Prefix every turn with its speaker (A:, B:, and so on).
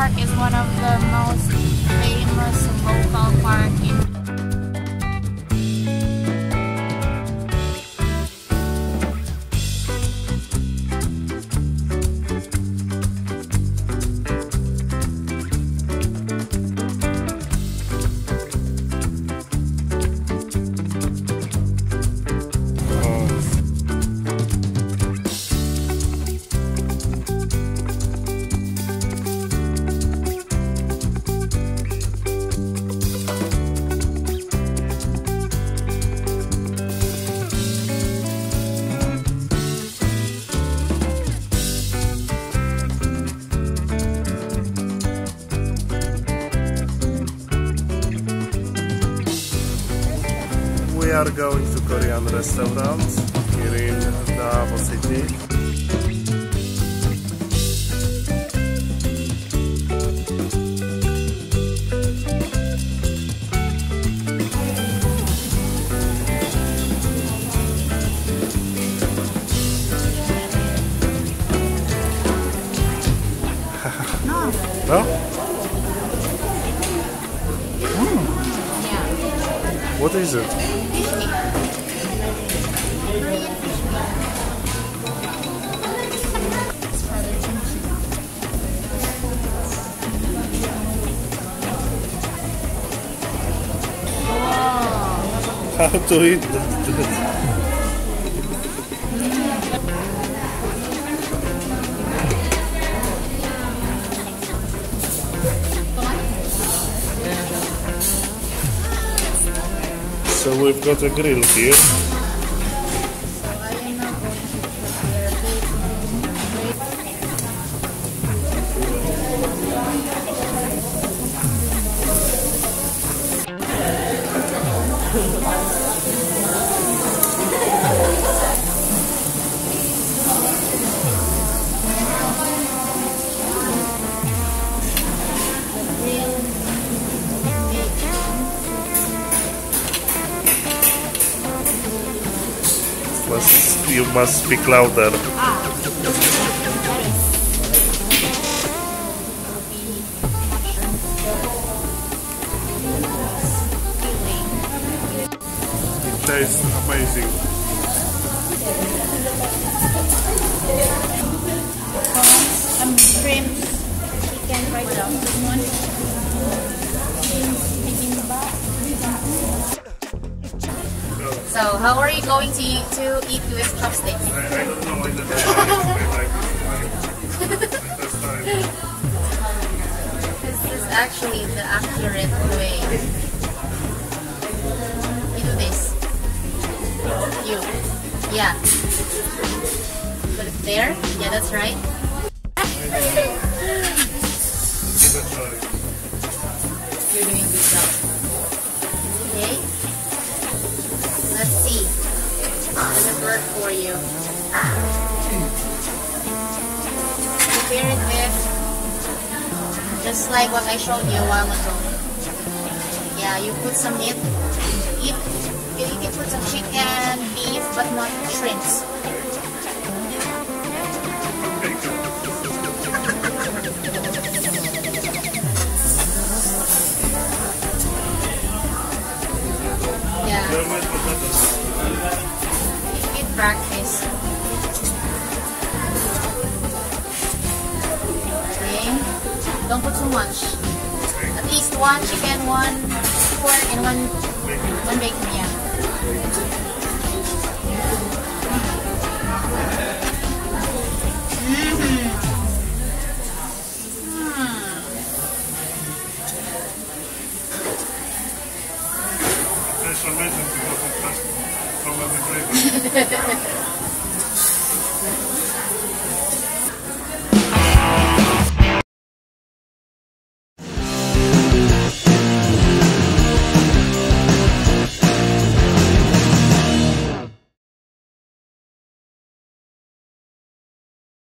A: Park is one of the most famous local park in are going to Korean restaurant here in Davao City. No? What is it? How to eat So we've got a grill here. You must speak louder. It tastes amazing.
B: Um, shrimp, chicken fried salmon, So, how are you going to eat, to eat with chopsticks?
A: I, I don't know.
B: This is actually the accurate way. You do this. You. Yeah. Put it there. Yeah, that's right. Work for you? Just like what I showed you a while ago. Yeah, you put some meat. Eat, you can put some chicken, beef, but not shrimps. practice. Okay? Don't put too much. At least one chicken, one pork, and one, one bacon, yeah. ハハハハ。